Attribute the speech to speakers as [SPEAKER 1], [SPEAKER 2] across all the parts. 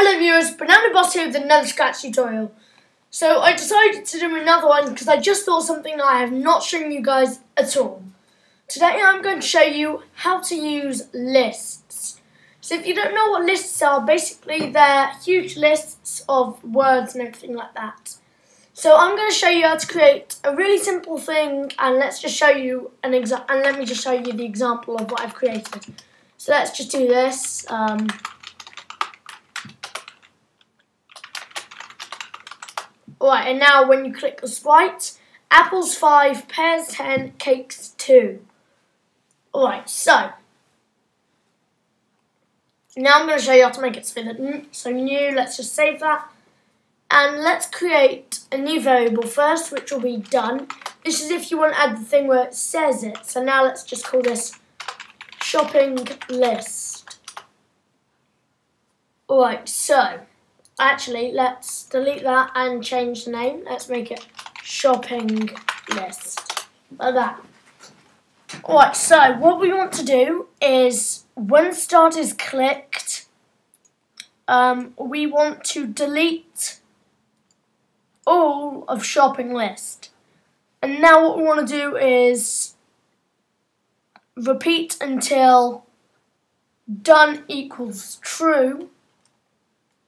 [SPEAKER 1] Hello viewers, Banana Boss here with another Scratch tutorial. So I decided to do another one because I just thought something that I have not shown you guys at all. Today I'm going to show you how to use lists. So if you don't know what lists are, basically they're huge lists of words and everything like that. So I'm going to show you how to create a really simple thing and let's just show you an example and let me just show you the example of what I've created. So let's just do this. Um, Alright, and now when you click the sprite, apples 5, pears 10, cakes 2. Alright, so. Now I'm going to show you how to make it that, so new. Let's just save that. And let's create a new variable first, which will be done. This is if you want to add the thing where it says it. So now let's just call this shopping list. Alright, so Actually, let's delete that and change the name. Let's make it shopping list. Like that. Alright, so what we want to do is when start is clicked, um, we want to delete all of shopping list. And now what we want to do is repeat until done equals true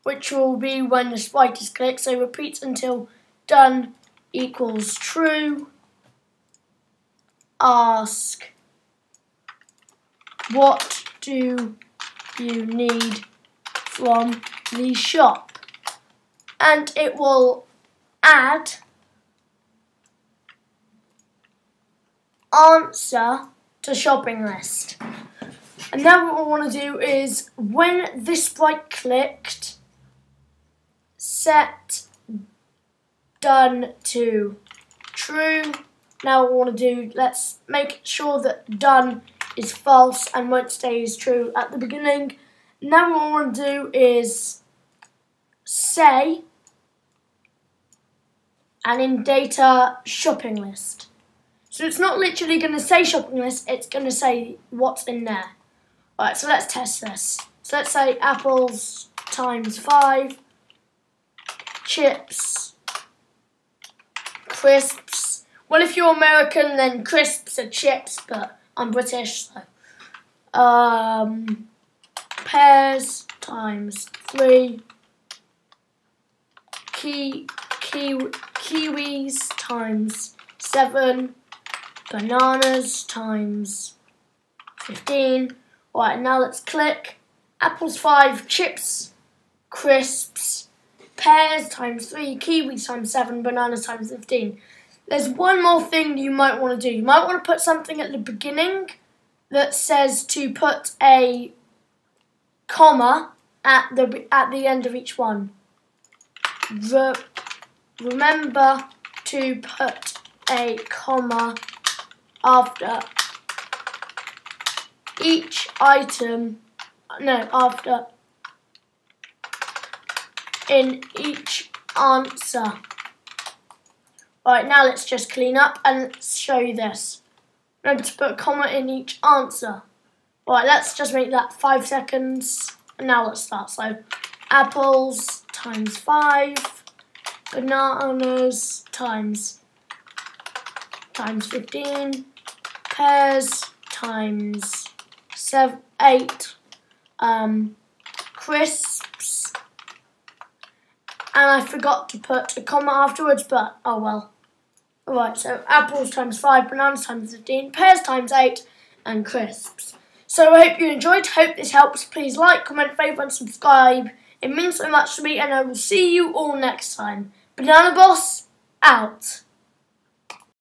[SPEAKER 1] which will be when the sprite is clicked. So repeat until done equals true. Ask, what do you need from the shop? And it will add answer to shopping list. And now what we want to do is when this sprite clicked, set done to true. Now what we want to do, let's make sure that done is false and won't stay as true at the beginning. Now what we want to do is say and in data shopping list. So it's not literally going to say shopping list, it's going to say what's in there. Alright, so let's test this. So let's say apples times 5 chips, crisps. Well, if you're American, then crisps are chips, but I'm British, so. Um, pears times three. Ki, ki, kiwis times seven. Bananas times 15. Alright, now let's click. Apples 5, chips, crisps, pears times 3, kiwis times 7, bananas times 15. There's one more thing you might want to do. You might want to put something at the beginning that says to put a comma at the at the end of each one. Re remember to put a comma after each item, no, after in each answer. Right, now let's just clean up and show you this. Remember to put a comma in each answer. Right, let's just make that five seconds. And now let's start. So, apples times five, bananas times times 15, pears times seven, eight, um, crisps and I forgot to put a comma afterwards, but oh well. Alright, so apples times 5, bananas times 15, pears times 8, and crisps. So I hope you enjoyed, hope this helps. Please like, comment, favourite, and subscribe. It means so much to me, and I will see you all next time. Banana Boss, out.